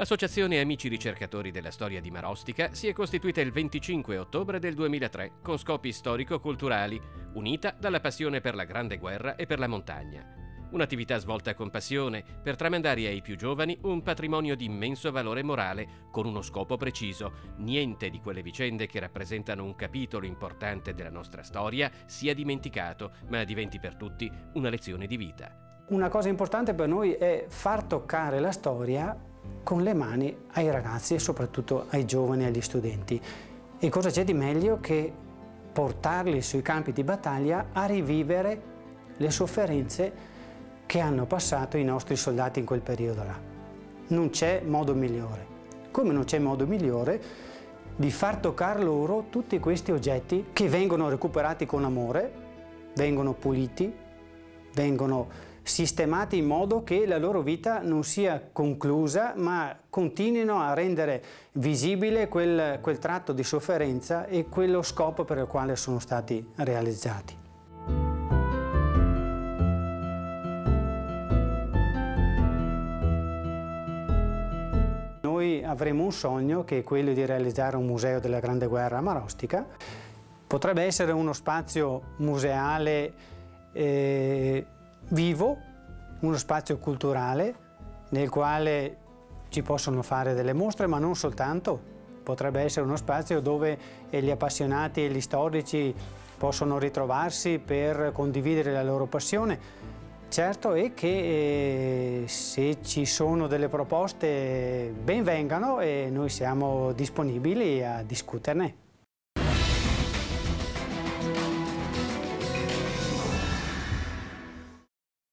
L'associazione Amici Ricercatori della Storia di Marostica si è costituita il 25 ottobre del 2003 con scopi storico-culturali, unita dalla passione per la Grande Guerra e per la montagna. Un'attività svolta con passione per tramandare ai più giovani un patrimonio di immenso valore morale con uno scopo preciso. Niente di quelle vicende che rappresentano un capitolo importante della nostra storia sia dimenticato, ma diventi per tutti una lezione di vita. Una cosa importante per noi è far toccare la storia con le mani ai ragazzi e soprattutto ai giovani e agli studenti. E cosa c'è di meglio che portarli sui campi di battaglia a rivivere le sofferenze che hanno passato i nostri soldati in quel periodo là. Non c'è modo migliore. Come non c'è modo migliore di far toccare loro tutti questi oggetti che vengono recuperati con amore, vengono puliti, vengono sistemati in modo che la loro vita non sia conclusa ma continuino a rendere visibile quel, quel tratto di sofferenza e quello scopo per il quale sono stati realizzati. Noi avremo un sogno che è quello di realizzare un museo della Grande Guerra Marostica. Potrebbe essere uno spazio museale eh, vivo, uno spazio culturale nel quale ci possono fare delle mostre, ma non soltanto. Potrebbe essere uno spazio dove gli appassionati e gli storici possono ritrovarsi per condividere la loro passione. Certo è che eh, se ci sono delle proposte ben vengano e noi siamo disponibili a discuterne.